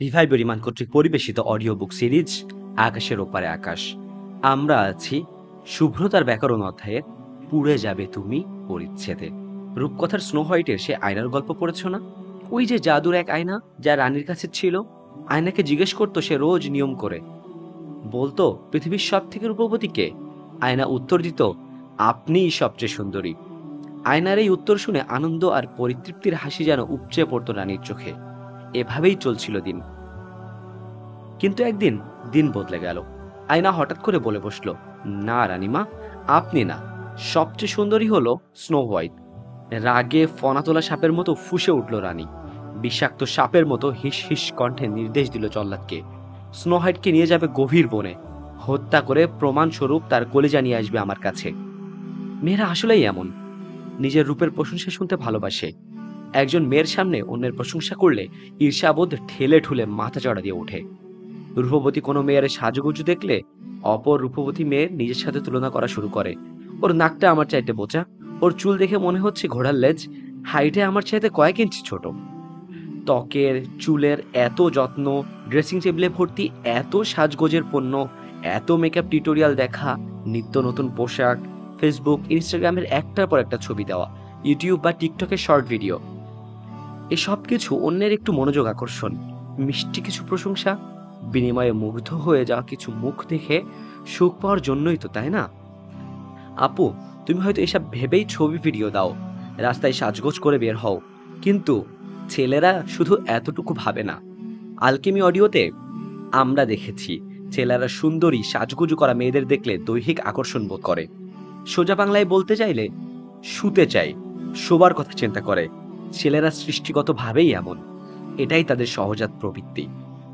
রিভাই বেরিমান কর্তৃক পরিবেশিত audio book series আকাশের ওপারে আকাশ। আমরা আছি শুভ্রতার ব্যাকরণ অধ্যায়ের পুড়ে যাবে তুমি পরিচ্ছেদে। রূপকথার স্নো হোয়াইটের সে আয়নার গল্প পড়েছ না? ওই যে জাদুর এক আয়না যা রানীর কাছে ছিল, আয়নাকে জিজ্ঞেস করতো সে রোজ নিয়ম করে। বলতো, পৃথিবীর সব থেকে রূপবতী কে? আয়না উত্তর দিত, আপনিই সবচেয়ে সুন্দরী। আয়নার এই উত্তর শুনে আনন্দ আর পরিতৃপ্তির হাসি যেন উপচে পড়তো রানীর চোখে। এভাবেই চলছিল দিন। কিন্তু একদিন দিন বদলে গেল। আয়না হঠাৎ করে বলে বসল, না রানীমা, আপনি না। সবচেয়ে সুন্দরী হলো স্নো হোয়াইট। রাগে ফনাতোলা সাপের মতো ফুসে উঠল রানী। বিষাক্ত সাপের মতো হিস হিস কণ্ঠে নির্দেশ দিল জল্লাদকে, স্নো হোয়াইটকে নিয়ে যাবে গভীর বনে। হত্যা করে প্রমাণস্বরূপ তার কলিজা নিয়ে আসবে আমার কাছে। মেয়েরা আসলেই এমন। নিজের রূপের প্রশংসা শুনতে ভালোবাসে। একজন মেয়ের সামনে অন্যের প্রশংসা করলে ঈর্ষাবোধ ঠেলে ঠুলে মাথা চড়া দিয়ে ওঠে। রূপবতী কোনো মেয়ের সাজুগুজু দেখলে অপর রূপবতী মেয়ের নিজের সাথে তুলনা করা শুরু করে। ওর নাকটা আমার চাইতে বোচা, ওর চুল দেখে মনে হচ্ছে ঘোড়ার লেজ, হাইটে আমার চাইতে কয়েক ইঞ্চি ছোট। ত্বকের, চুলের এত যত্ন, ড্রেসিং টেবিলে ভর্তি এত সাজগোজের পণ্য, এত মেকআপ টিউটোরিয়াল দেখা, নিত্য নতুন পোশাক ফেসবুক ইনস্টাগ্রামের একটার পর একটা ছবি দেওয়া ইউটিউব বা টিকটকের শর্ট ভিডিও এসব কিছু অন্যের একটু মনোযোগ আকর্ষণ, মিষ্টি কিছু প্রশংসা, বিনিময়ে মুগ্ধ হয়ে যাওয়া কিছু মুখ দেখে সুখ পাওয়ার জন্যই তো, তাই না? আপু, তুমি হয়তো এসব ভেবেই ছবি ভিডিও দাও, রাস্তায় সাজগোজ করে বের হও। কিন্তু ছেলেরা শুধু এতটুকু ভাবে না। আলকেমি অডিওতে আমরা দেখেছি, ছেলেরা সুন্দরী সাজগুজু করা মেয়েদের দেখলে দৈহিক আকর্ষণ বোধ করে। সোজা বাংলায় বলতে চাইলে, শুতে চাই শোবার কথা চিন্তা করে। ছেলেরা সৃষ্টিগতভাবেই এমন। এটাই তাদের সহজাত প্রবৃত্তি।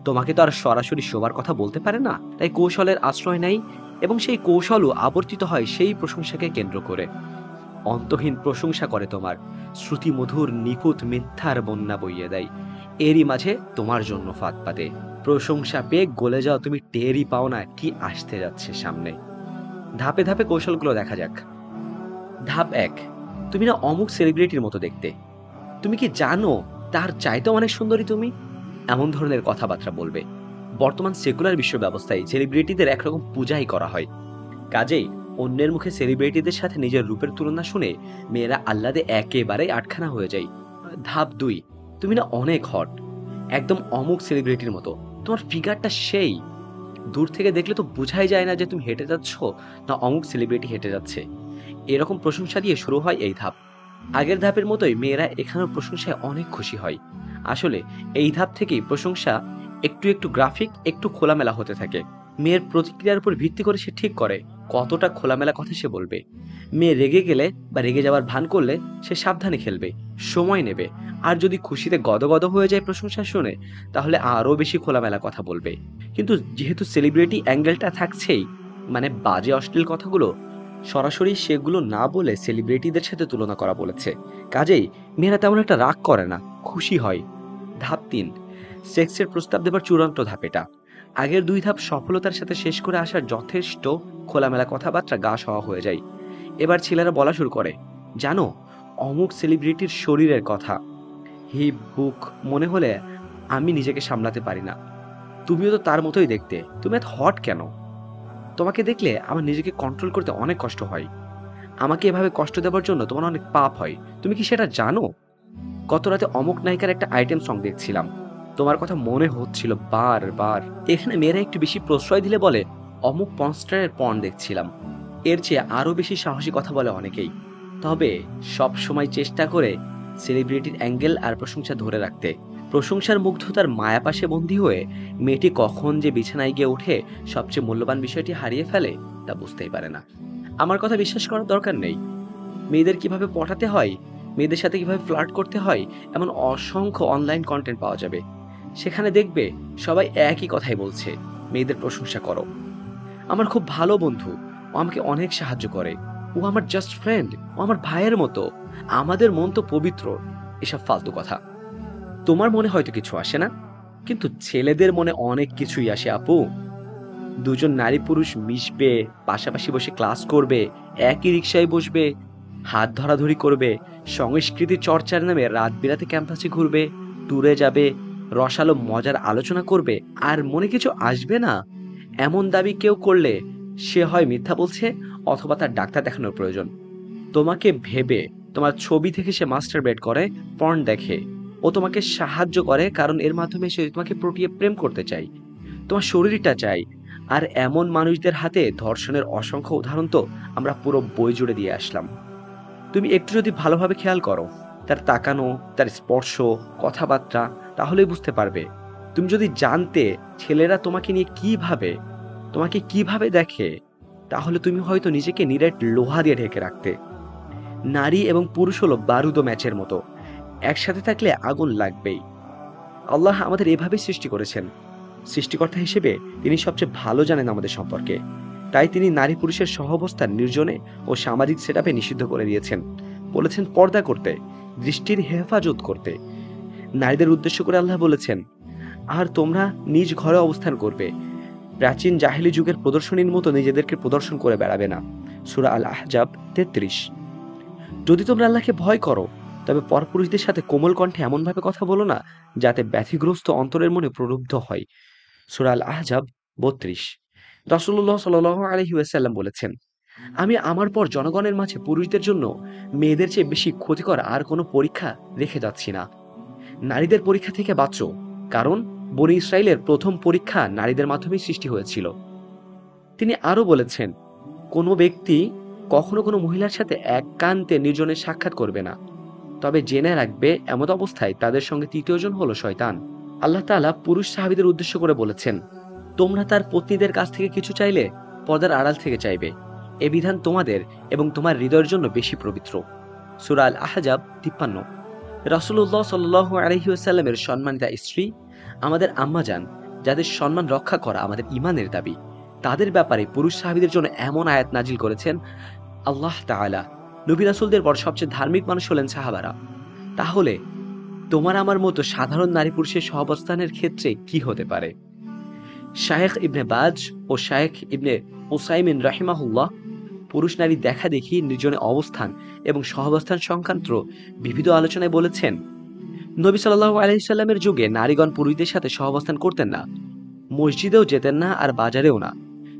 তোমাকে তো আর সরাসরি শোবার কথা বলতে পারে না? তাই কৌশলের আশ্রয় নেই এবং সেই কৌশলও আবর্তিত হয় সেই প্রশংসাকে কেন্দ্র করে। অন্তহীন প্রশংসা করে তোমার। শ্রুতি মধুর নিখুঁত মিথ্যার বন্যা বইয়ে দেয়। এরই মাঝে তোমার জন্য ফাঁদ পাতে। প্রশংসা পেয়ে গলে যাও, তুমি টেরই পাও না কি আসতে যাচ্ছে সামনে। ধাপে ধাপে কৌশলগুলো দেখা যাক। ধাপ এক, তুমি না অমুক সেলিব্রিটির মতো দেখতে। তুমি কি জানো তার চাইতেও অনেক সুন্দরী তুমি? এমন ধরনের কথাবার্তা বলবে। বর্তমান সেকুলার বিশ্ব ব্যবস্থায় সেলিব্রিটিদের একরকম পূজাই করা হয়। কাজেই অন্যের মুখে সেলিব্রিটিদের সাথে নিজের রূপের তুলনা শুনে মেয়েরা আহ্লাদে একেবারে আটখানা হয়ে যায়। ধাপ দুই, তুমি না অনেক হট একদম অমুক সেলিব্রিটির মতো। তোমার ফিগারটা সেই। দূর থেকে দেখলে তো বোঝাই যায় না যে তুমি হেঁটে যাচ্ছ না অমুক সেলিব্রিটি হেঁটে যাচ্ছে। এরকম প্রশংসা দিয়ে শুরু হয় এই ধাপ। আগের ধাপের মতোই মেয়েরা এখানেও প্রশংসায় অনেক খুশি হয়। আসলে, এই ধাপ থেকেই প্রশংসা একটু একটু গ্রাফিক, একটু খোলামেলা হতে থাকে। মেয়ের প্রতিক্রিয়ার উপর ভিত্তি করে সে ঠিক করে, কতটা খোলামেলা কথা সে বলবে। মেয়ে রেগে গেলে বা রেগে যাওয়ার ভান করলে সে সাবধানে খেলবে, সময় নেবে। আর যদি খুশিতে গদগদ হয়ে যায় প্রশংসা শুনে, তাহলে আরও বেশি খোলামেলা কথা বলবে। কিন্তু যেহেতু সেলিব্রিটি অ্যাঙ্গেলটা থাকছেই মানে বাজে অশ্লীল কথাগুলো সরাসরি সেগুলো না বলে সেলিব্রিটিদের সাথে তুলনা করা বলেছে। কাজেই মেয়েরা তেমন একটা রাগ করে না, খুশি হয়। ধাপ তিন সেক্সের প্রস্তাব দেবার চূড়ান্ত ধাপ এটা। আগের দুই ধাপ সফলতার সাথে শেষ করে আসার যথেষ্ট খোলামেলা কথাবার্তা গা সওয়া হয়ে যায়। এবার ছেলেরা বলা শুরু করে, জানো, অমুক সেলিব্রিটির শরীরের কথা। হিপ বুক মনে হলে আমি নিজেকে সামলাতে পারি না। তুমিও তো তার মতোই দেখতে। তুমি এত হট কেন? তোমাকে দেখলে আমার নিজেকে কন্ট্রোল করতে অনেক কষ্ট হয়। আমাকে এভাবে কষ্ট দেওয়ার জন্য তোমার অনেক পাপ হয়। তুমি কি সেটা জানো? গত রাতে অমুক নায়িকার একটা আইটেম সং দেখছিলাম। তোমার কথা মনে হচ্ছিল বার বার। এখানে মেয়েরা একটু বেশি প্রশ্রয় দিলে বলে, অমুক পনস্টারের পণ দেখছিলাম। এর চেয়ে আরও বেশি সাহসী কথা বলে অনেকেই। তবে সব সময় চেষ্টা করে সেলিব্রিটির অ্যাঙ্গেল আর প্রশংসা ধরে রাখতে। প্রশংসার মুগ্ধতার মায়াপাশে বন্দী হয়ে মেয়েটি কখন যে বিছানায় গিয়ে উঠে সবচেয়ে মূল্যবান বিষয়টি হারিয়ে ফেলে তা বুঝতেই পারে না। আমার কথা বিশ্বাস করার দরকার নেই। মেয়েদের কীভাবে পটাতে হয়, মেয়েদের সাথে কীভাবে ফ্লার্ট করতে হয়, এমন অসংখ্য অনলাইন কন্টেন্ট পাওয়া যাবে। সেখানে দেখবে সবাই একই কথাই বলছে, মেয়েদের প্রশংসা করো। আমার খুব ভালো বন্ধু, ও আমাকে অনেক সাহায্য করে। ও আমার জাস্ট ফ্রেন্ড ও আমার ভাইয়ের মতো। আমাদের মন তো পবিত্র, এসব ফালতু কথা। তোমার মনে হয়তো কিছু আসে না, কিন্তু ছেলেদের মনে অনেক কিছুই আসে, আপু। দুজন নারী পুরুষ মিশবে, পাশাপাশি বসে ক্লাস করবে, একই রিক্সায় বসবে, হাত ধরাধরি করবে, সংস্কৃতি চর্চার নামে রাত বিরাতে ক্যাম্পাসে ঘুরবে, ট্যুরে যাবে, রসালো মজার আলোচনা করবে, আর মনে কিছু আসবে না? এমন দাবি কেউ করলে সে হয় মিথ্যা বলছে অথবা তার ডাক্তার দেখানোর প্রয়োজন। তোমাকে ভেবে তোমার ছবি থেকে সে মাস্টার বেড করে, পর্ন দেখে। ও তোমাকে সাহায্য করে, কারণ এর মাধ্যমে সে তোমাকে পটিয়ে প্রেম করতে চাই তোমার শরীরটা চাই। আর এমন মানুষদের হাতে ধর্ষণের অসংখ্য উদাহরণ তো আমরা পুরো বই জুড়ে দিয়ে আসলাম। তুমি একটু যদি ভালোভাবে খেয়াল করো, তার তাকানো, তার স্পর্শ, কথাবার্তা, তাহলেই বুঝতে পারবে। তুমি যদি জানতে ছেলেরা তোমাকে নিয়ে কি ভাবে, তোমাকে কীভাবে দেখে, তাহলে তুমি হয়তো নিজেকে নিরেট লোহা দিয়ে ঢেকে রাখতে। নারী এবং পুরুষ হলো বারুদ ম্যাচের মতো। একসাথে থাকলে আগুন লাগবেই। আল্লাহ আমাদের এভাবে সৃষ্টি করেছেন। সৃষ্টিকর্তা হিসেবে তিনি সবচেয়ে ভালো জানেন আমাদের সম্পর্কে। তাই তিনি নারী পুরুষের সহাবস্থান নির্জনে ও সামাজিক সেটাপে নিষিদ্ধ করে দিয়েছেন। বলেছেন পর্দা করতে, দৃষ্টির হেফাজত করতে। নারীদের উদ্দেশ্য করে আল্লাহ বলেছেন, আর তোমরা নিজ ঘরে অবস্থান করবে। প্রাচীন জাহেলি যুগের প্রদর্শনীর মতো নিজেদেরকে প্রদর্শন করে বেড়াবে না। সুরা আল আহজাব তেত্রিশ। যদি তোমরা আল্লাহকে ভয় করো তবে পরপুরুষদের সাথে কোমল কণ্ঠে এমনভাবে কথা বলো না যাতে ব্যথিগ্রস্ত অন্তরের মনে প্রলুব্ধ হয়। সুরা আল আহজাব বত্রিশ। রসুল্লাহ সাল আলহি ওয়াসাল্লাম বলেছেন, আমি আমার পর জনগণের মাঝে পুরুষদের জন্য মেয়েদের চেয়ে বেশি ক্ষতিকর আর কোনো পরীক্ষা রেখে যাচ্ছি না। নারীদের পরীক্ষা থেকে বাঁচো, কারণ বনি ইসরায়েলের প্রথম পরীক্ষা নারীদের মাধ্যমে সৃষ্টি হয়েছিল। তিনি আরও বলেছেন, কোনো ব্যক্তি কখনো কোনো মহিলার সাথে একান্তে নির্জনের সাক্ষাৎ করবে না। তবে জেনে রাখবে এমন অবস্থায় তাদের সঙ্গে তৃতীয়জন হলো শয়তান। আল্লাহ তাআলা পুরুষ সাহাবিদের উদ্দেশ্য করে বলেছেন, তোমরা তার পত্নীদের কাছ থেকে কিছু চাইলে পর্দার আড়াল থেকে চাইবে। এ বিধান তোমাদের এবং তোমার হৃদয়ের জন্য বেশি পবিত্র। সুরা আল আহজাব তিপ্পান্ন রাসুল্লাহ সাল্লাহ আলহিউসাল্লামের সম্মানিতা স্ত্রী, আমাদের আম্মা যান, যাদের সম্মান রক্ষা করা আমাদের ইমানের দাবি। তাদের ব্যাপারে পুরুষ সাহাবিদের জন্য এমন আয়াত নাজিল করেছেন, আল্লাহ তাআলা নবী রাসুলদের পর সবচেয়ে ধার্মিক মানুষ হলেন সাহাবারা। তাহলে তোমার আমার মতো সাধারণ নারী পুরুষের সহাবস্থানের ক্ষেত্রে কি হতে পারে? শায়েখ ইবনে বাজ ও শায়েখ ইবনে ওসাইমিন রাহিমাহুল্লাহ পুরুষ নারী দেখা দেখি নির্জনে অবস্থান এবং সহাবস্থান সংক্রান্ত বিবিধ আলোচনায় বলেছেন, নবী সাল্লাহ আলহিসাল্লামের যুগে নারীগণ পুরুষদের সাথে সহাবস্থান করতেন না, মসজিদেও যেতেন না আর বাজারেও না।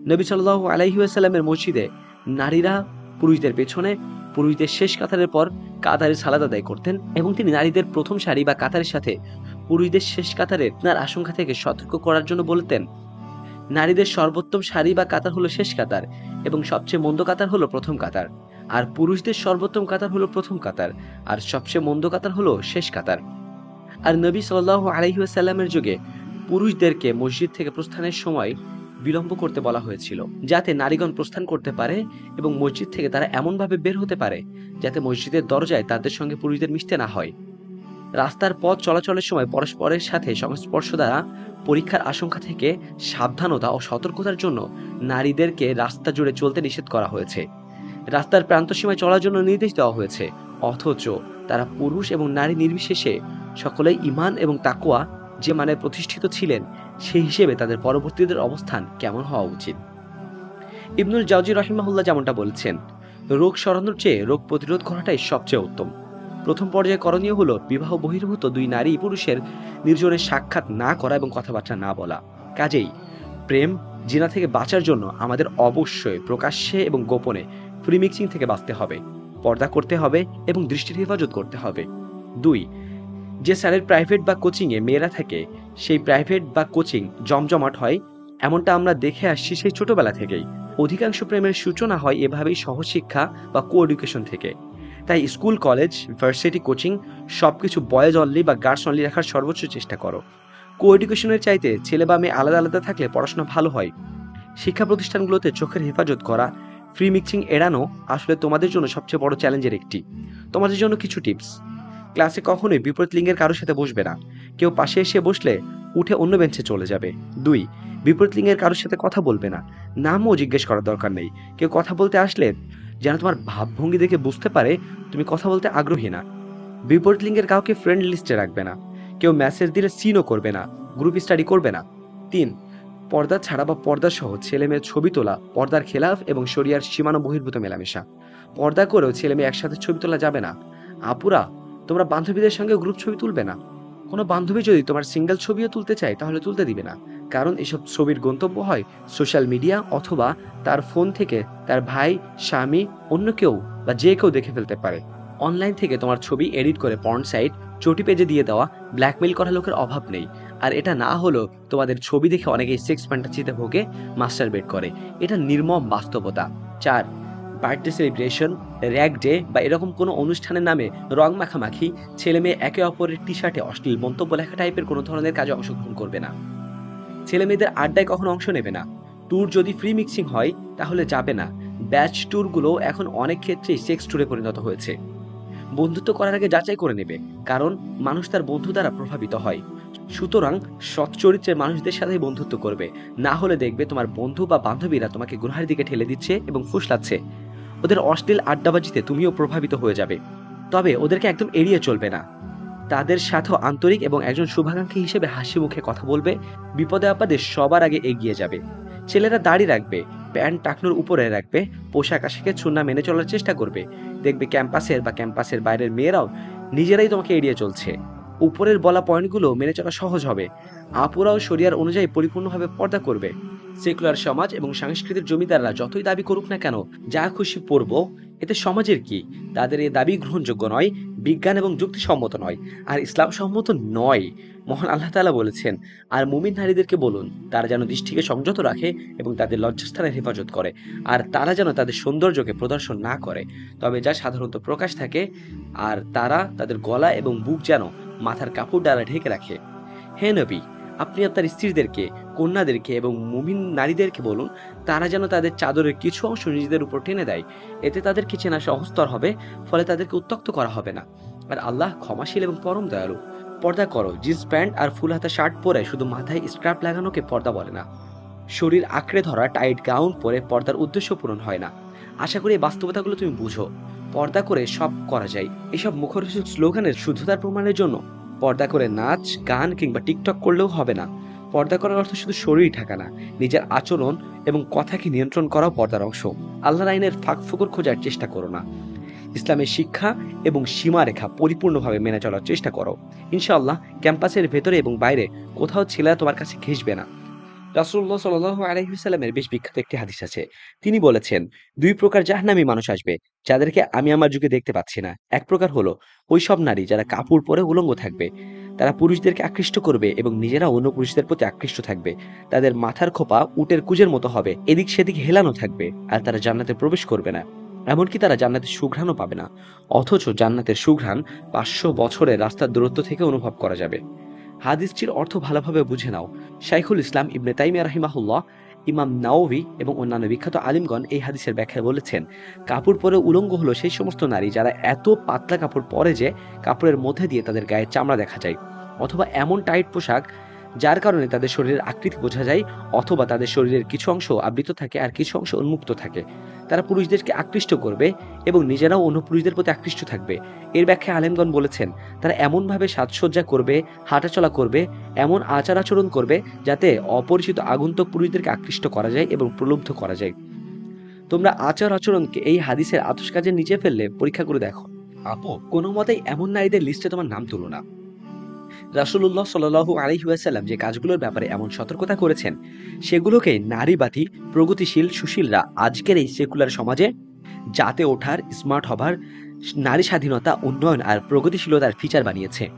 নবী সাল্লাহ আলাইসাল্লামের মসজিদে নারীরা পুরুষদের পেছনে পুরুষদের শেষ কাতারের পর কাতারে সালাদ আদায় করতেন এবং তিনি নারীদের প্রথম সারি বা কাতারের সাথে পুরুষদের শেষ কাতারের তার আশঙ্কা থেকে সতর্ক করার জন্য বলতেন, নারীদের সর্বোত্তম সারি বা কাতার হলো শেষ কাতার এবং সবচেয়ে মন্দ কাতার হলো প্রথম কাতার। আর পুরুষদের সর্বোত্তম কাতার হলো প্রথম কাতার, আর সবচেয়ে মন্দ কাতার হলো শেষ কাতার। আর নবী সাল আলহিউসাল্লামের যুগে পুরুষদেরকে মসজিদ থেকে প্রস্থানের সময় বিলম্ব করতে বলা হয়েছিল, যাতে নারীগণ প্রস্থান করতে পারে এবং মসজিদ থেকে তারা এমনভাবে বের হতে পারে, যাতে মসজিদের দরজায় তাদের সঙ্গে পুরুষদের মিশতে না হয়। রাস্তার পথ চলাচলের সময় পরস্পরের সাথে সংস্পর্শ দ্বারা পরীক্ষার আশঙ্কা থেকে সাবধানতা ও সতর্কতার জন্য নারীদেরকে রাস্তা জুড়ে চলতে নিষেধ করা হয়েছে। রাস্তার প্রান্ত সীমায় চলার জন্য নির্দেশ দেওয়া হয়েছে, অথচ তারা পুরুষ এবং নারী নির্বিশেষে সকলেই ইমান এবং তাকুয়া যে মানে প্রতিষ্ঠিত ছিলেন, সেই হিসেবে তাদের পরবর্তীদের অবস্থান কেমন হওয়া উচিত? ইবনুল জাউজি রহিমাহুল্লাহ যেমনটা বলছেন, রোগ সরানোর চেয়ে রোগ প্রতিরোধ করাটাই সবচেয়ে উত্তম। প্রথম পর্যায়ে করণীয় হলো বিবাহ বহির্ভূত দুই নারী পুরুষের নির্জনের সাক্ষাৎ না করা এবং কথাবার্তা না বলা। কাজেই প্রেম, জিনা থেকে বাঁচার জন্য আমাদের অবশ্যই প্রকাশ্যে এবং গোপনে ফ্রিমিক্সিং থেকে বাঁচতে হবে, পর্দা করতে হবে এবং দৃষ্টির হেফাজত করতে হবে। দুই যে স্যারের প্রাইভেট বা কোচিংয়ে মেয়েরা থাকে, সেই প্রাইভেট বা কোচিং জমজমাট হয়, এমনটা আমরা দেখে আসছি সেই ছোটবেলা থেকেই। অধিকাংশ প্রেমের সূচনা হয় এভাবেই সহশিক্ষা বা কো এডুকেশন থেকে। তাই স্কুল, কলেজ, ভার্সিটি কোচিং সব কিছু বয়েজ অনলি বা গার্লস অনলি রাখার সর্বোচ্চ চেষ্টা করো। কো এডুকেশনের চাইতে ছেলে বা মেয়ে আলাদা আলাদা থাকলে পড়াশোনা ভালো হয়। শিক্ষা প্রতিষ্ঠানগুলোতে চোখের হেফাজত করা ফ্রি মিক্সিং এড়ানো আসলে তোমাদের জন্য সবচেয়ে বড় চ্যালেঞ্জের একটি। তোমাদের জন্য কিছু টিপস ক্লাসে কখনোই বিপরীত লিঙ্গের কারোর সাথে বসবে না। কেউ পাশে এসে বসলে উঠে অন্য বেঞ্চে চলে যাবে। দুই, বিপরীত লিঙ্গের কারোর সাথে কথা বলবে না। নামও জিজ্ঞেস করার দরকার নেই। কেউ কথা বলতে আসলে যেন তোমার ভাবভঙ্গি দেখে বুঝতে পারে তুমি কথা বলতে আগ্রহী না। বিপরীত লিঙ্গের কাউকে ফ্রেন্ড লিস্টে রাখবে না। কেউ মেসেজ দিলে সিনও করবে না গ্রুপ স্টাডি করবে না। তিন, পর্দা ছাড়া বা পর্দা সহ ছেলে মেয়ের ছবি তোলা, পর্দার খেলাফ এবং শরিয়ার সীমানো বহির্ভূত মেলামেশা। পর্দা করেও ছেলে মেয়ে একসাথে ছবি তোলা যাবে না। আপুরা তোমরা বান্ধবীদের সঙ্গে গ্রুপ ছবি তুলবে না। কোনো বান্ধবী যদি তোমার সিঙ্গেল ছবিও তুলতে চায়, তাহলে তুলতে দিবে না। কারণ এসব ছবির গন্তব্য হয় সোশ্যাল মিডিয়া অথবা তার ফোন থেকে তার ভাই, স্বামী, অন্য কেউ বা যে কেউ দেখে ফেলতে পারে। অনলাইন থেকে তোমার ছবি এডিট করে পর্ন সাইট চটি পেজে দিয়ে দেওয়া ব্ল্যাকমেল করা লোকের অভাব নেই। আর এটা না হলেও তোমাদের ছবি দেখে অনেকেই সেক্স ফ্যান্টাসিতে ভোগে মাস্টার বেড করে। এটা নির্মম বাস্তবতা। চার বার্থডে সেলিব্রেশন র্যাক ডে বা এরকম কোনো অনুষ্ঠানের নামে রং মাখামাখি, ছেলে মেয়ে একে অপরের টি শার্টে অশ্লীল মন্তব্য লেখা টাইপের কোনো ধরনের কাজে অংশগ্রহণ করবে না। ছেলে মেয়েদের আড্ডায় কখনো অংশ নেবে না। ট্যুর যদি ফ্রি মিক্সিং হয়, তাহলে যাবে না। ব্যাচ ট্যুরগুলো এখন অনেক ক্ষেত্রেই সেক্স ট্যুরে পরিণত হয়েছে। বন্ধুত্ব করার আগে যাচাই করে নেবে, কারণ মানুষ তার বন্ধু দ্বারা প্রভাবিত হয়। সুতরাং সৎ চরিত্রের মানুষদের সাথেই বন্ধুত্ব করবে। না হলে দেখবে তোমার বন্ধু বা বান্ধবীরা তোমাকে গুনহার দিকে ঠেলে দিচ্ছে এবং ফুসলাচ্ছে। ওদের অশ্লীল আড্ডাবাজিতে তুমিও প্রভাবিত হয়ে যাবে। তবে ওদেরকে একদম এড়িয়ে চলবে না। তাদের সাথেও আন্তরিক এবং একজন শুভাকাঙ্ক্ষী হিসেবে হাসি মুখে কথা বলবে, বিপদে আপদে সবার আগে এগিয়ে যাবে। ছেলেরা দাড়ি রাখবে, প্যান্ট টাকনোর উপরে রাখবে, পোশাক আশাকের চুন্না মেনে চলার চেষ্টা করবে। দেখবে ক্যাম্পাসের বা ক্যাম্পাসের বাইরের মেয়েরাও নিজেরাই তোমাকে এড়িয়ে চলছে। উপরের বলা পয়েন্টগুলো মেনে চলা সহজ হবে। আপুরাও শরিয়ার অনুযায়ী পরিপূর্ণভাবে পর্দা করবে। সেকুলার সমাজ এবং সাংস্কৃতিক জমিদাররা যতই দাবি করুক না কেন, যা খুশি পড়ব এতে সমাজের কি? তাদের এই দাবি গ্রহণযোগ্য নয়, বিজ্ঞান এবং যুক্তিসম্মত নয়, আর ইসলাম সম্মত নয়। মহান আল্লাহ তাআলা বলেছেন, আর মুমিন নারীদেরকে বলুন, তারা যেন দৃষ্টিকে সংযত রাখে এবং তাদের লজ্জাস্থানের হেফাজত করে, আর তারা যেন তাদের সৌন্দর্যকে প্রদর্শন না করে। তবে যা সাধারণত প্রকাশ থাকে, আর তারা তাদের গলা এবং বুক যেন মাথার কাপড় দ্বারা ঢেকে রাখে। হে নবী, আপনি আপনার স্ত্রীদেরকে, কন্যাদেরকে এবং মুমিন নারীদেরকে বলুন তারা যেন তাদের চাদরের কিছু অংশ নিজেদের উপর টেনে দেয়। এতে তাদেরকে চেনা সহজতর হবে, ফলে তাদেরকে উত্তক্ত করা হবে না। আর আল্লাহ ক্ষমাশীল এবং পরম দয়ালু। পর্দা করো, জিন্স প্যান্ট আর ফুল হাতা শার্ট পরে শুধু মাথায় স্ক্রাপ লাগানোকে পর্দা বলে না। শরীর আঁকড়ে ধরা, টাইট গাউন পরে পর্দার উদ্দেশ্য পূরণ হয় না। আশা করি এই বাস্তবতাগুলো তুমি বুঝো। পর্দা করে সব করা যায়। এসব মুখরোচক স্লোগানের শুদ্ধতার প্রমাণের জন্য পর্দা করে নাচ, গান কিংবা টিকটক করলেও হবে না। পর্দা করার অর্থ শুধু শরীর ঢাকা না, নিজের আচরণ এবং কথাকে নিয়ন্ত্রণ করাও পর্দার অংশ। আল্লাহ আইনের ফাঁক ফুকুর খোঁজার চেষ্টা করো না। ইসলামের শিক্ষা এবং সীমারেখা পরিপূর্ণভাবে মেনে চলার চেষ্টা করো। ইনশাআল্লাহ, ক্যাম্পাসের ভেতরে এবং বাইরে কোথাও ছেলেরা তোমার কাছে ঘেসবে না। রাসুল্লাহ সাল আলহিসাল্লামের বেশ বিখ্যাত একটি হাদিস আছে। তিনি বলেছেন, দুই প্রকার জাহ্নামী মানুষ আসবে, যাদেরকে আমি আমার যুগে দেখতে পাচ্ছি না। এক প্রকার হলো, ওই সব নারী যারা কাপড় পরে উলঙ্গ থাকবে। তারা পুরুষদেরকে আকৃষ্ট করবে এবং নিজেরা অন্য পুরুষদের প্রতি আকৃষ্ট থাকবে। তাদের মাথার খোপা উটের কুজের মতো হবে, এদিক সেদিক হেলানো থাকবে, আর তারা জান্নাতে প্রবেশ করবে না। এমনকি তারা জান্নাতের সুঘ্রাণও পাবে না। অথচ জান্নাতের সুঘ্রাণ পাঁচশো বছরের রাস্তার দূরত্ব থেকে অনুভব করা যাবে। হাদিসটির অর্থ ভালোভাবে বুঝে নাও। শাইখুল ইসলাম ইবনে তাইমিয়া রাহিমাহুল্লাহ, ইমাম নাওবি এবং অন্যান্য বিখ্যাত আলিমগণ এই হাদিসের ব্যাখ্যা বলেছেন। কাপড় পরে উলঙ্গ হলো সেই সমস্ত নারী যারা এত পাতলা কাপড় পরে যে কাপড়ের মধ্যে দিয়ে তাদের গায়ের চামড়া দেখা যায়, অথবা এমন টাইট পোশাক যার কারণে তাদের শরীরের আকৃতি বোঝা যায় অথবা তাদের শরীরের কিছু অংশ আবৃত থাকে আর কিছু অংশ উন্মুক্ত থাকে। তারা পুরুষদেরকে আকৃষ্ট করবে এবং নিজেরাও অন্য পুরুষদের প্রতি আকৃষ্ট থাকবে। এর ব্যাখ্যা আলেমগণ বলেছেন, তারা এমনভাবে সাজসজ্জা করবে, হাঁটাচলা করবে, এমন আচার আচরণ করবে যাতে অপরিচিত আগন্তুক পুরুষদেরকে আকৃষ্ট করা যায় এবং প্রলুব্ধ করা যায়। তোমরা আচার আচরণকে এই হাদিসের আতস কাজের নিচে ফেললে পরীক্ষা করে দেখো। আপু, কোনো মতেই এমন নারীদের লিস্টে তোমার নাম তুলো না। রাসুল্লাহ সাল্লু আলহিউসাল্লাম যে কাজগুলোর ব্যাপারে এমন সতর্কতা করেছেন, সেগুলোকে নারীবাদী, প্রগতিশীল সুশীলরা আজকের এই সেকুলার সমাজে জাতে ওঠার, স্মার্ট হবার, নারী স্বাধীনতা, উন্নয়ন আর প্রগতিশীলতার ফিচার বানিয়েছে।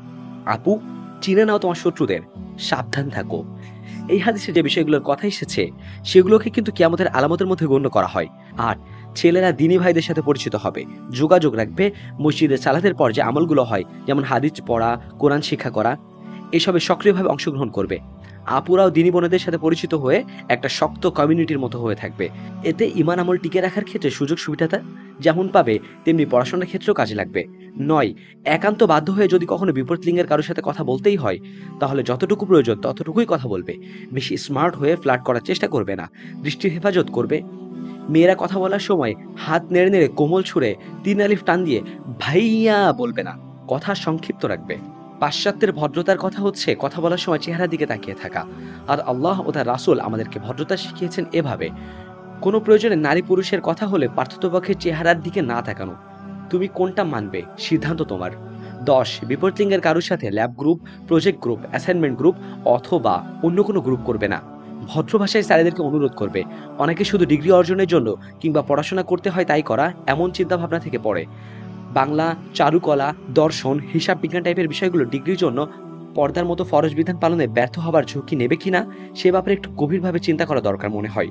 আপু, চিনে নাও তোমার শত্রুদের, সাবধান থাকো। এই হাদিসে যে বিষয়গুলোর কথা এসেছে, সেগুলোকে কিন্তু কিয়ামতের আলামতের মধ্যে গণ্য করা হয়। আর ছেলেরা দিনী ভাইদের সাথে পরিচিত হবে। যোগাযোগ রাখবে মসজিদে সালাতের পর যে আমলগুলো হয়, যেমন হাদিস পড়া, কোরআন শিক্ষা করা, এসবে সক্রিয়ভাবে অংশগ্রহণ করবে। আপুরাও দিনী বোনেদের সাথে পরিচিত হয়ে একটা শক্ত কমিউনিটির মতো হয়ে থাকবে। এতে ইমান আমল টিকে রাখার ক্ষেত্রে সুযোগ সুবিধাটা যেমন পাবে, তেমনি পড়াশোনার ক্ষেত্রেও কাজে লাগবে। নয়, একান্ত বাধ্য হয়ে যদি কখনো বিপরীত লিঙ্গের কারোর সাথে কথা বলতেই হয়, তাহলে যতটুকু প্রয়োজন ততটুকুই কথা বলবে। বেশি স্মার্ট হয়ে ফ্ল্যাট করার চেষ্টা করবে না। দৃষ্টির হেফাজত করবে। মেয়েরা কথা বলার সময় হাত নেড়ে নেড়ে কোমল ছুঁড়ে তিন আলিফ টান দিয়ে, ভাইয়া বলবে না, কথা সংক্ষিপ্ত রাখবে। পাশ্চাত্যের ভদ্রতার কথা হচ্ছে, কথা বলার সময় চেহারার দিকে তাকিয়ে থাকা। আর আল্লাহ ও তার রাসুল আমাদেরকে ভদ্রতা শিখিয়েছেন এভাবে। কোনো প্রয়োজনে নারী পুরুষের কথা হলে পার্থক্যপক্ষের চেহারার দিকে না তাকানো। তুমি কোনটা মানবে? সিদ্ধান্ত তোমার। দশ, বিপরীত লিঙ্গের কারোর সাথে lab group project group assignment group অথবা অন্য কোনো গ্রুপ করবে না। ভদ্র ভাষায় স্যারেদেরকে অনুরোধ করবে। অনেকে শুধু ডিগ্রি অর্জনের জন্য কিংবা পড়াশোনা করতে হয় তাই করা এমন চিন্তাভাবনা থেকে পড়ে। বাংলা, চারুকলা, দর্শন, হিসাব বিজ্ঞান টাইপের বিষয়গুলো ডিগ্রির জন্য পর্দার মতো ফরজ বিধান পালনে ব্যর্থ হবার ঝুঁকি নেবে কিনা, সে ব্যাপারে একটু গভীরভাবে চিন্তা করা দরকার মনে হয়।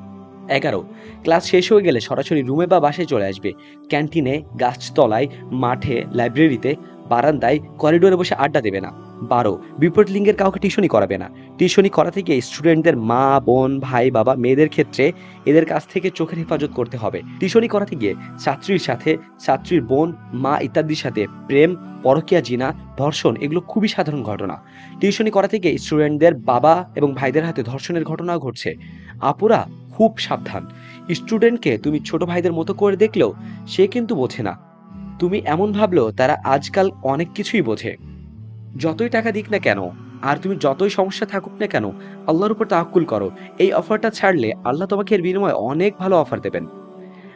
এগারো। ক্লাস শেষ হয়ে গেলে সরাসরি রুমে বা বাসায় চলে আসবে। ক্যান্টিনে, গাছতলায়, মাঠে, লাইব্রেরিতে, বারান্দায়, করিডোরে বসে আড্ডা দেবে না। বারো। বিপরীত লিঙ্গের কাউকে টিউশনি করাবে না। টিউশনি করা থেকে স্টুডেন্টদের মা, বোন, ভাই, বাবা, মেয়েদের ক্ষেত্রে এদের কাছ থেকে চোখের হেফাজত করতে হবে। টিউশনি করাতে গিয়ে ছাত্রীর সাথে, ছাত্রীর বোন, মা ইত্যাদির সাথে প্রেম, পরকীয়া জিনা, ধর্ষণ এগুলো খুবই সাধারণ ঘটনা। টিউশনি করাতে গিয়ে স্টুডেন্টদের বাবা এবং ভাইদের হাতে ধর্ষণের ঘটনাও ঘটছে। আপুরা খুব সাবধান। স্টুডেন্টকে তুমি ছোট ভাইদের মতো করে দেখলেও সে কিন্তু বোঝে না। তুমি এমন ভাবলেও তারা আজকাল অনেক কিছুই বোঝে। যতই টাকা দিক না কেন, আর তুমি যতই সমস্যা থাকুক না কেন, আল্লাহর উপর তাহাক্কুল করো। এই অফারটা ছাড়লে আল্লাহ তোমাকে এর বিনিময়ে অনেক ভালো অফার দেবেন।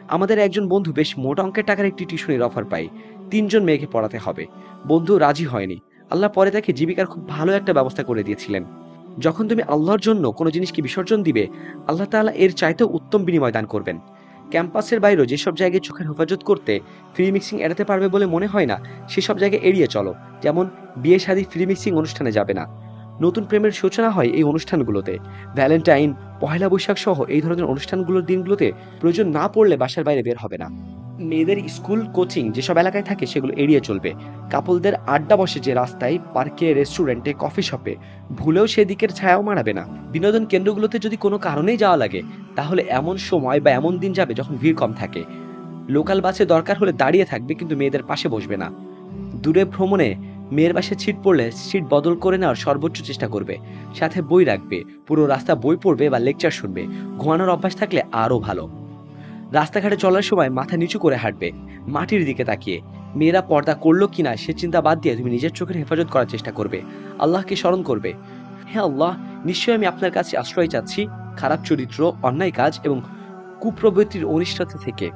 আমাদের একজন বন্ধু বেশ মোটা অঙ্কের টাকার একটি টিউশনের অফার পাই তিনজন মেয়েকে পড়াতে হবে। বন্ধু রাজি হয়নি। আল্লাহ পরে তাকে জীবিকার খুব ভালো একটা ব্যবস্থা করে দিয়েছিলেন। যখন তুমি আল্লাহর জন্য কোনো জিনিসকে বিসর্জন দিবে, আল্লাহ তাআলা এর চাইতেও উত্তম বিনিময় দান করবেন। ক্যাম্পাসের বাইরেও যেসব জায়গায় চোখের হেফাজত করতে ফ্রি মিক্সিং এড়াতে পারবে বলে মনে হয় না, সেসব জায়গায় এড়িয়ে চলো। যেমন, বিয়ে শাদী ফ্রি মিক্সিং অনুষ্ঠানে যাবে না। নতুন প্রেমের সূচনা হয় এই অনুষ্ঠানগুলোতে। ভ্যালেন্টাইন পহেলা বৈশাখ সহ এই ধরনের অনুষ্ঠানগুলোর দিনগুলোতে প্রয়োজন না পড়লে বাসার বাইরে বের হবে না। মেয়েদের স্কুল কোচিং যেসব এলাকায় থাকে সেগুলো এড়িয়ে চলবে। কাপলদের আড্ডা বসে যে রাস্তায়, পার্কে, রেস্টুরেন্টে, কফি শপে, ভুলেও সেদিকের ছায়াও মারাবে না। বিনোদন কেন্দ্রগুলোতে যদি কোনো কারণেই যাওয়া লাগে, তাহলে এমন সময় বা এমন দিন যাবে যখন ভিড় কম থাকে। লোকাল বাসে দরকার হলে দাঁড়িয়ে থাকবে কিন্তু মেয়েদের পাশে বসবে না। দূরে ভ্রমণে মেয়ের বাসে ছিট পড়লে সিট বদল করে নেওয়ার সর্বোচ্চ চেষ্টা করবে। সাথে বই রাখবে, পুরো রাস্তা বই পড়বে বা লেকচার শুনবে। ঘুমানোর অভ্যাস থাকলে আরও ভালো। রাস্তাঘাটে চলার সময় মাথা নিচু করে হাঁটবে, মাটির দিকে তাকিয়ে। মেয়েরা পর্দা করল কিনা সে চিন্তা বাদ দিয়ে তুমি নিজের চোখের হেফাজত করার চেষ্টা করবে। আল্লাহকে স্মরণ করবে। হ্যাঁ আল্লাহ, নিশ্চয়ই আমি আপনার কাছে আশ্রয় চাচ্ছি। খারাপ চরিত্র, অন্যায় কাজ এবং কুপ্রবৃত্তির অনিষ্টতা থেকে।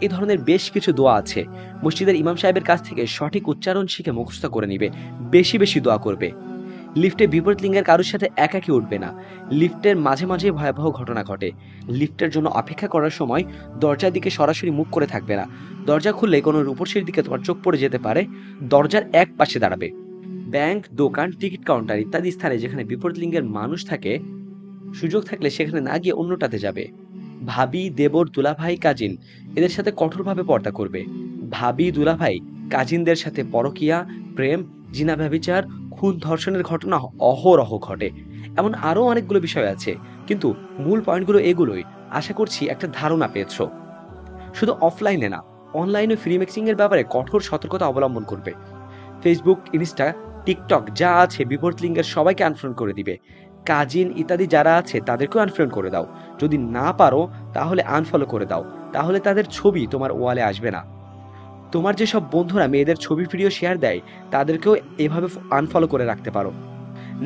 এ ধরনের বেশ কিছু দোয়া আছে। মসজিদের ইমাম সাহেবের কাছ থেকে সঠিক উচ্চারণ শিখে মুখস্থ করে নিবে। বেশি বেশি দোয়া করবে। লিফটে বিপরীত লিঙ্গের কারোর সাথে এক একাকি উঠবে না। লিফটের মাঝে মাঝে ভয়াবহ ঘটনা ঘটে। লিফটের জন্য অপেক্ষা করার সময় দরজার দিকে সরাসরি মুখ করে থাকবে না। দরজা খুললে কোনো রূপসীর দিকে তোমার চোখ পড়ে যেতে পারে। দরজার এক পাশে দাঁড়াবে। ব্যাংক, দোকান, টিকিট কাউন্টার ইত্যাদি স্থানে যেখানে বিপরীত লিঙ্গের মানুষ থাকে, সুযোগ থাকলে সেখানে না গিয়ে অন্যটাতে যাবে। ভাবি, দেবর, দুলাভাই, কাজিন এদের সাথে কঠোরভাবে পর্দা করবে। ভাবি, দুলাভাই, কাজিনদের সাথে পরকিয়া, প্রেম, জিনা ব্যভিচার খুন ধর্ষণের ঘটনা অহরহ ঘটে। এমন আরও অনেকগুলো বিষয় আছে, কিন্তু মূল পয়েন্টগুলো এগুলোই। আশা করছি একটা ধারণা পেয়েছ। শুধু অফলাইনে না অনলাইনে ফ্রি মিক্সিং ব্যাপারে কঠোর সতর্কতা অবলম্বন করবে। ফেসবুক ইনস্টা টিকটক যা আছে বিপরীত লিঙ্গের সবাইকে আনফ্রেন্ড করে দিবে। কাজিন ইত্যাদি যারা আছে তাদেরকেও আনফ্রেন্ড করে দাও। যদি না পারো, তাহলে আনফলো করে দাও। তাহলে তাদের ছবি তোমার ওয়ালে আসবে না। তোমার যেসব বন্ধুরা মেয়েদের ছবি ভিডিও শেয়ার দেয়, তাদেরকেও এভাবে আনফলো করে রাখতে পারো।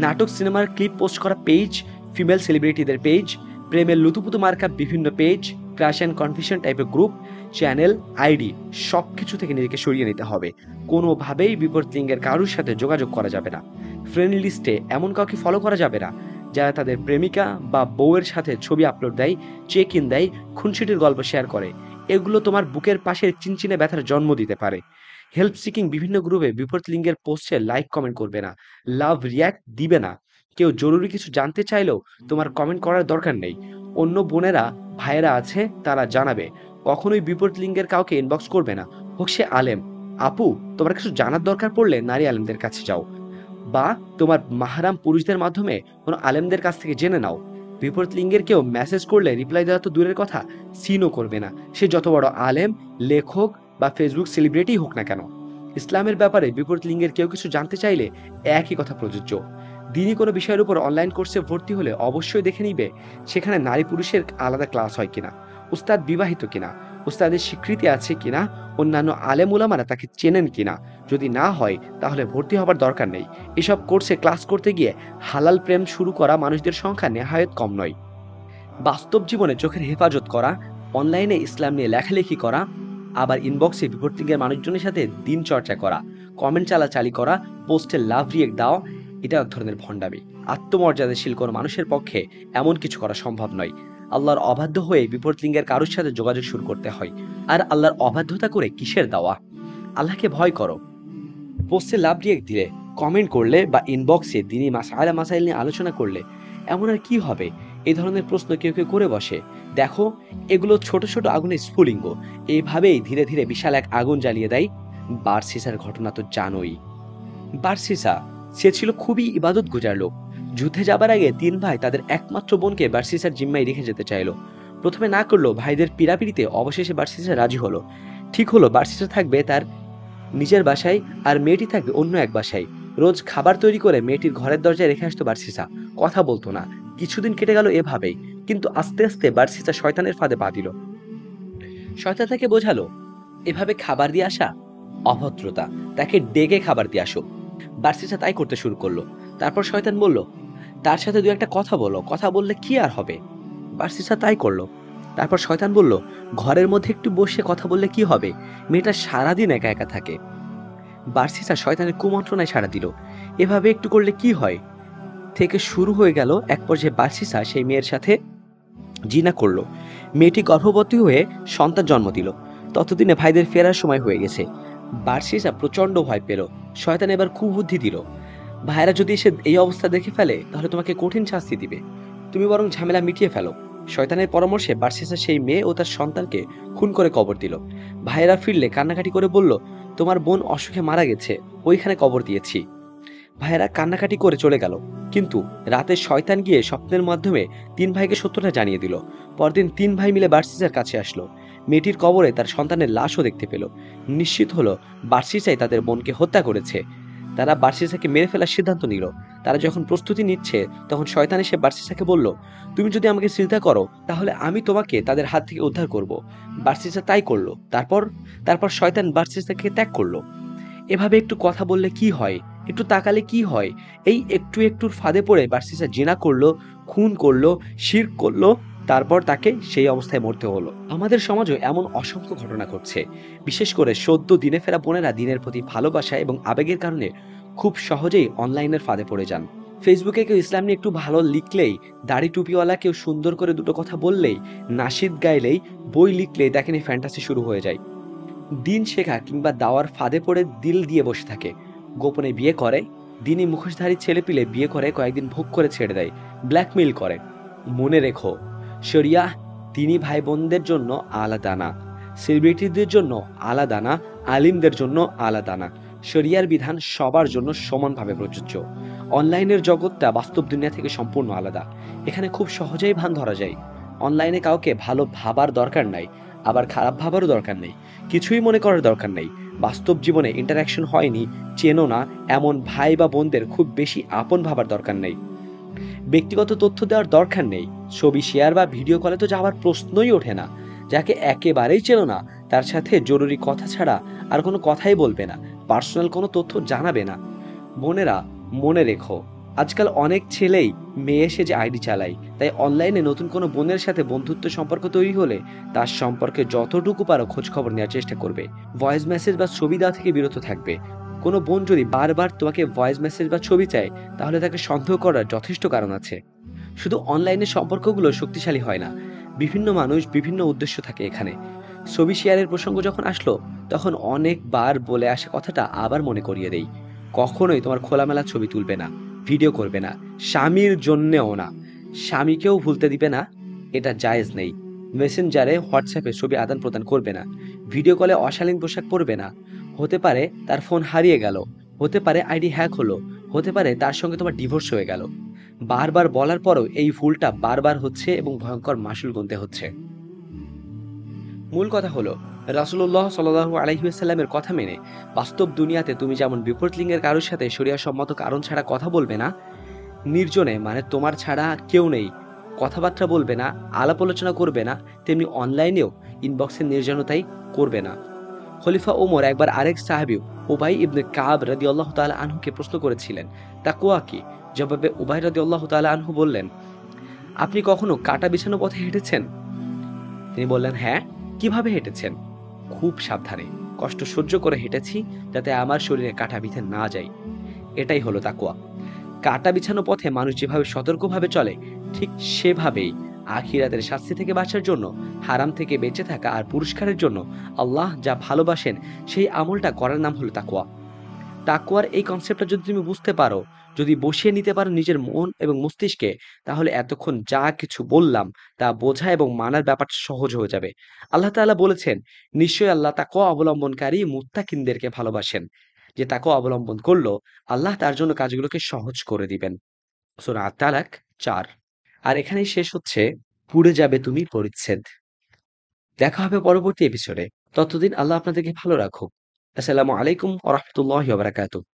নাটক সিনেমার ক্লিপ পোস্ট করা পেজ ফিমেল সেলিব্রিটিদের পেজ প্রেমের লুতুপুতু মার্কা বিভিন্ন পেজ ক্রাশ অ্যান্ড কনফিউশন টাইপের গ্রুপ চ্যানেল আইডি সব কিছু থেকে নিজেকে সরিয়ে নিতে হবে। কোনোভাবেই বিপরীত লিঙ্গের কারোর সাথে যোগাযোগ করা যাবে না। ফ্রেন্ড লিস্টে এমন কাউকে ফলো করা যাবে না, যারা তাদের প্রেমিকা বা বউয়ের সাথে ছবি আপলোড দেয় চেক ইন দেয়, খুনসিটির গল্প শেয়ার করে। এগুলো তোমার বুকের পাশের চিনচিনে ব্যথার জন্ম দিতে পারে। হেল্প সিকিং বিভিন্ন গ্রুপে বিপরীত লিঙ্গের পোস্টে লাইক কমেন্ট করবে না। লাভ রিয়াক্ট দিবে না। কেউ জরুরি কিছু জানতে চাইলেও তোমার কমেন্ট করার দরকার নেই। অন্য বোনেরা, ভাইয়েরা আছে, তারা জানাবে। কখনোই বিপরীত লিঙ্গের কাউকে ইনবক্স করবে না। হোক সে আলেম। আপু, তোমার কিছু জানার দরকার পড়লে নারী আলেমদের কাছে যাও। বা তোমার মাহারাম পুরুষদের মাধ্যমে কোনো আলেমদের কাছ থেকে জেনে নাও। বিপরীত লিঙ্গের কেউ মেসেজ করলে রিপ্লাই দেওয়া তো দূরের কথা সিনও করবে না। সে যত বড় আলেম, লেখক বা ফেসবুক সেলিব্রিটি হোক না কেন। ইসলামের ব্যাপারে বিপরীত লিঙ্গের কেউ কিছু জানতে চাইলে একই কথা প্রযোজ্য। দিনই কোনো বিষয়ের উপর অনলাইন কোর্সে ভর্তি হলে অবশ্যই দেখে নিবে, সেখানে নারী পুরুষের আলাদা ক্লাস হয় কিনা, উস্তাদ বিবাহিত কিনা উস্তাদের স্বীকৃতি আছে কিনা? অন্যান্য আলেম উলামারা তাকে চেনেন কিনা? যদি না হয়, তাহলে ভর্তি হবার দরকার নেই। এসব কোর্সে ক্লাস করতে গিয়ে হালাল প্রেম শুরু করা মানুষদের সংখ্যা নেহায়ত কম নয়। বাস্তব জীবনে চোখের হেফাজত করা, অনলাইনে ইসলাম নিয়ে লেখালেখি করা, আবার ইনবক্সে বিপরীত লিঙ্গের মানুষজনের সাথে দিন চর্চা করা কমেন্ট চালাচালি করা পোস্টে লাভ রিয়েক্ট দেওয়া, এটা এক ধরনের ভণ্ডামি। আত্মমর্যাদাশীল কোনো মানুষের পক্ষে এমন কিছু করা সম্ভব নয়। আল্লাহর অবাধ্য হয়ে বিপরীত লিঙ্গের কারোর সাথে যোগাযোগ শুরু করতে হয়। আর আল্লাহর অবাধ্যতা করে কিসের দাওয়া? আল্লাহকে ভয় করো। পোস্টে লাভ রিয়েক্ট দিলে, কমেন্ট করলে বা ইনবক্সে দিনই মাসাইলা মাসাইল নিয়ে আলোচনা করলে এমন আর কি হবে? এই ধরনের প্রশ্ন কেউ কেউ করে বসে। দেখো, এগুলো ছোট ছোট আগুনের স্ফুলিঙ্গ। এইভাবেই ধীরে ধীরে বিশাল এক আগুন জ্বালিয়ে দেয়। বার্সিসার ঘটনা তো জানোই। বার্সিসা, সে ছিল খুবই ইবাদত গুজার লোক। যুদ্ধে যাবার আগে তিন ভাই তাদের একমাত্র বোনকে বার্সিসার জিম্মায় রেখে যেতে চাইলো। প্রথমে না করল ভাইদের পিড়াপিড়িতে অবশেষে বার্সিসা রাজি হলো। ঠিক হলো, বার্সিসা থাকবে তার নিজের বাসায় আর মেয়েটি থাকবে অন্য এক বাসায়। রোজ খাবার তৈরি করে মেয়েটির ঘরের দরজায় রেখে আসতো বার্সিসা। কথা বলতো না। কিছুদিন কেটে গেল এভাবেই। কিন্তু আস্তে আস্তে বার্সিসা শয়তানের ফাঁদে পা দিল। শয়তান তাকে বোঝালো, এভাবে খাবার দিয়ে আসা অভদ্রতা। তাকে ডেকে খাবার দিয়ে আসো। বার্সিসা তাই করতে শুরু করল। তারপর শয়তান বলল তার সাথে দু একটা কথা বলো কথা বললে কি আর হবে? বার্সিসা তাই করল। তারপর শয়তান বলল, ঘরের মধ্যে একটু বসে কথা বললে কি হবে? মেয়েটা সারাদিন একা একা থাকে। বার্সিসা শয়তানের কুমন্ত্রণায় সাড়া দিল, এভাবে একটু করলে কি হয়? থেকে শুরু হয়ে গেল এক পর্যায়ে বার্সিসা সেই মেয়ের সাথে জিনা করল। মেয়েটি গর্ভবতী হয়ে সন্তান জন্ম দিল। ততদিনে ভাইদের ফেরার সময় হয়ে গেছে। বার্সিসা প্রচণ্ড ভয় পেল। শয়তান এবার কুবুদ্ধি দিল। ভাইরা যদি এসে এই অবস্থা দেখে ফেলে, তাহলে তোমাকে কঠিন শাস্তি দিবে। তুমি বরং ঝামেলা মিটিয়ে ফেলো। শয়তানের পরামর্শে বার্সিসা সেই মেয়ে ও তার সন্তানকে খুন করে কবর দিল। ভাইয়েরা ফিরলে কান্নাকাটি করে বলল, তোমার বোন অসুখে মারা গেছে, ওইখানে কবর দিয়েছি। ভাইয়েরা কান্নাকাটি করে চলে গেল। কিন্তু রাতে শয়তান গিয়ে স্বপ্নের মাধ্যমে তিন ভাইকে সত্যটা জানিয়ে দিল। পরদিন তিন ভাই মিলে বার্সিসার কাছে আসলো। মেয়েটির কবরে তার সন্তানের লাশও দেখতে পেল। নিশ্চিত হলো বার্সিসাই তাদের বোনকে হত্যা করেছে। তারা বার্সিসাকে মেরে ফেলার সিদ্ধান্ত নিল। তারা যখন প্রস্তুতি নিচ্ছে, তখন শয়তান এসে বার্সিসাকে বলল, তুমি যদি আমাকে চিন্তা করো, তাহলে আমি তোমাকে তাদের হাত থেকে উদ্ধার করব। বার্সিসা তাই করল। তারপর তারপর শয়তান বার্সিসাকে ত্যাগ করল। এভাবে একটু কথা বললে কি হয়? একটু তাকালে কি হয়? এই একটু একটুর ফাঁদে পড়ে বার্সিসা জেনা করল, খুন করল, শির করল। তারপর তাকে সেই অবস্থায় মরতে হলো। আমাদের সমাজে এমন অসংখ্য ঘটনা ঘটছে। বিশেষ করে সদ্য দিনে ফেরা বোনেরা দিনের প্রতি ভালোবাসা এবং আবেগের কারণে খুব সহজেই অনলাইনের ফাঁদে পড়ে যান। ফেসবুকে কেউ ইসলাম নিয়ে একটু ভালো লিখলেই, দাড়ি টুপিওয়ালা কেউ সুন্দর করে দুটো কথা বললেই, নাসিদ গাইলেই বই লিখলেই দেখেন ফ্যান্টাসি শুরু হয়ে যায়। দিন শেখা কিংবা দাওয়ার ফাঁদে পড়ে দিল দিয়ে বসে থাকে। গোপনে বিয়ে করে, দিনই মুখোশধারী ছেলে পিলে বিয়ে করে কয়েকদিন ভোগ করে ছেড়ে দেয় ব্ল্যাকমেইল করে। মনে রেখো শরিয়া, তিনি ভাই বোনদের জন্য আলাদা না। সেলিব্রিটিদের জন্য আলাদা না, আলিমদের জন্য আলাদা না। শরিয়ার বিধান সবার জন্য সমানভাবে প্রযোজ্য। অনলাইনের জগৎটা বাস্তব দুনিয়া থেকে সম্পূর্ণ আলাদা। এখানে খুব সহজেই ভান ধরা যায়। অনলাইনে কাউকে ভালো ভাবার দরকার নাই, আবার খারাপ ভাবারও দরকার নেই। কিছুই মনে করার দরকার নেই। বাস্তব জীবনে ইন্টারাকশন হয়নি, চেনো না, এমন ভাই বা বোনদের খুব বেশি আপন ভাবার দরকার নেই। ব্যক্তিগত তথ্য দেওয়ার দরকার নেই। ছবি শেয়ার বা ভিডিও কলে তো যাওয়ার প্রশ্নই ওঠে না। যাকে একেবারেই চেনো না, তার সাথে জরুরি কথা ছাড়া আর কোনো কথাই বলবে না, পার্সোনাল কোনো তথ্য জানাবে না। বোনেরা, মনে রেখো, আজকাল অনেক ছেলেই মেয়ে এসে যে আইডি চালায়, তাই অনলাইনে নতুন কোনো বোনের সাথে বন্ধুত্ব সম্পর্ক তৈরি হলে তার সম্পর্কে যতটুকু পারো খোঁজ খবর নেওয়ার চেষ্টা করবে। ভয়েস মেসেজ বা ছবি দেওয়া থেকে বিরত থাকবে। কোনো বোন যদি বারবার তোমাকে ভয়েস মেসেজ বা ছবি চায়, তাহলে তাকে সন্দেহ করার যথেষ্ট কারণ আছে। শুধু অনলাইনে সম্পর্কগুলো শক্তিশালী হয় না, বিভিন্ন মানুষ বিভিন্ন উদ্দেশ্য থাকে এখানে। ছবি শেয়ারের প্রসঙ্গ যখন আসলো, তখন অনেকবার বলে আসা কথাটা আবার মনে করিয়ে দেই। কখনোই তোমার খোলামেলা ছবি তুলবে না ভিডিও করবে না, স্বামীর জন্যেও না। স্বামীকেও ভুলতে দিবে না, এটা জায়েজ নেই। মেসেঞ্জারে হোয়াটসঅ্যাপে ছবি আদান প্রদান করবে না ভিডিও কলে অশালীন পোশাক পরবে না হতে পারে তার ফোন হারিয়ে গেল, হতে পারে আইডি হ্যাক হলো, হতে পারে তার সঙ্গে তোমার ডিভোর্স হয়ে গেল। বারবার বলার পরও এই ভুলটা বারবার হচ্ছে এবং ভয়ঙ্কর মাসুল গুনতে হচ্ছে। মূল কথা হলো রাসুল্লাহ সাল আলহিউসাল্লামের কথা মেনে বাস্তব দুনিয়াতে তুমি যেমন বিপরীত লিঙ্গের কারোর সাথে সম্মত কারণ ছাড়া কথা বলবে না, নির্জনে মানে তোমার ছাড়া কেউ নেই, কথাবার্তা বলবে না, আলাপ আলোচনা করবে না, তেমনি অনলাইনেও ইনবক্সের নির্জনতাই করবে না। খলিফা ওমর একবার আরেক সাহাবিও উবাই ইবনে কাব রাদি আল্লাহ তালা আনহুকে প্রশ্ন করেছিলেন তা কোয়া কি? জবাবে উবাই রাদি আল্লাহ তালা আনহু বললেন, আপনি কখনো কাটা বিছানো পথে হেঁটেছেন? তিনি বললেন হ্যাঁ কীভাবে হেঁটেছেন? খুব সাবধানে। কষ্ট সহ্য করে হেঁটেছি যাতে আমার শরীরে কাঁটা বিঁধে না যায়। এটাই হলো তাকুয়া কাঁটা বিছানো পথে মানুষ যেভাবে সতর্কভাবে চলে, ঠিক সেভাবেই আখিরাতের শাস্তি থেকে বাঁচার জন্য, হারাম থেকে বেঁচে থাকা আর পুরস্কারের জন্য আল্লাহ যা ভালোবাসেন, সেই আমলটা করার নাম হলো তাকুয়া তাকুয়ার এই কনসেপ্টটা যদি তুমি বুঝতে পারো, যদি বসিয়ে নিতে পারো নিজের মন এবং মস্তিষ্কে, তাহলে এতক্ষণ যা কিছু বললাম, তা বোঝা এবং মানার ব্যাপারটা সহজ হয়ে যাবে। আল্লাহ তাআলা বলেছেন, নিশ্চয়ই আল্লাহ তাকওয়া অবলম্বনকারী মুত্তাকিনদেরকে ভালোবাসেন। যে তাকওয়া অবলম্বন করল, আল্লাহ তার জন্য কাজগুলোকে সহজ করে দিবেন। সূরা আত-তালাক 4 আর এখানেই শেষ হচ্ছে, পুড়ে যাবে তুমি পরিচ্ছেদ। দেখা হবে পরবর্তী এপিসোডে ততদিন আল্লাহ আপনাদেরকে ভালো রাখুক। আসসালামু আলাইকুম ওয়া রাহমাতুল্লাহি ওয়া বারাকাতুহু।